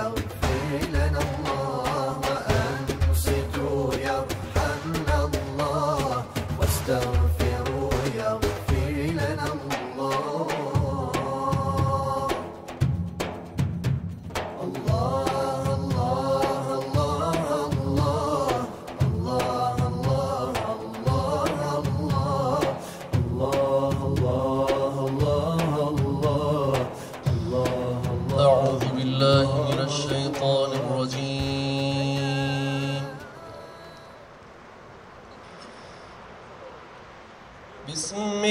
yourself.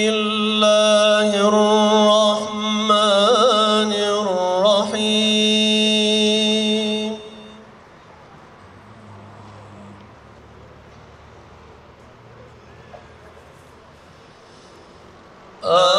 الله الرحمن الرحيم. آمن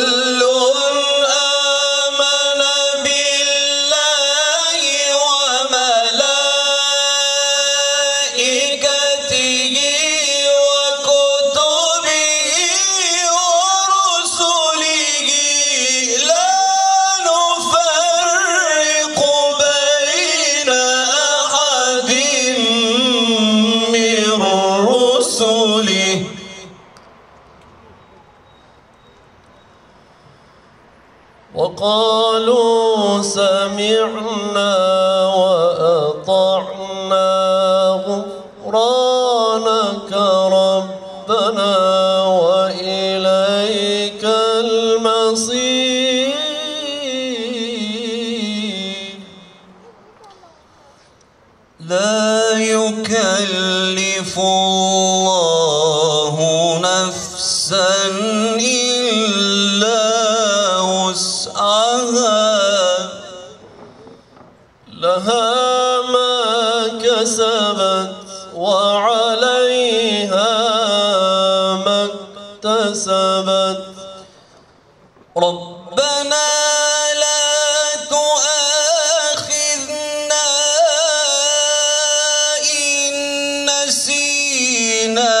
وقالوا سمعنا وأطعنا غفرانك ربنا وإليك المصير. لا يكلف الله نفسا إلا وسعها لها ما كسبت وعليها ما اكتسبت. ربنا نسينا.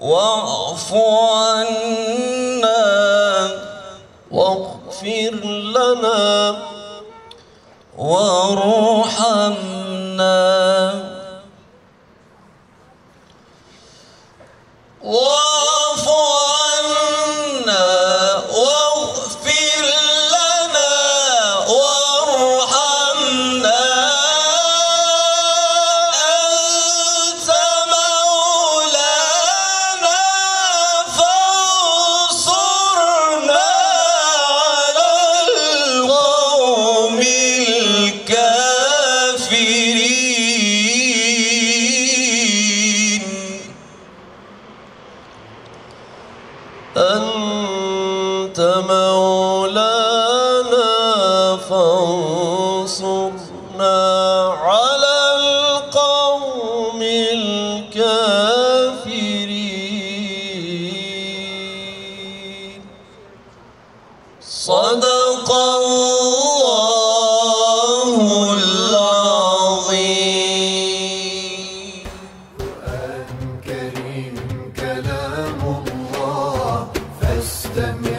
واعف عنا واغفر لنا وارحمنا. فانصرنا على القوم الكافرين. صدق الله العظيم. قرآن كريم كلام الله فاستمع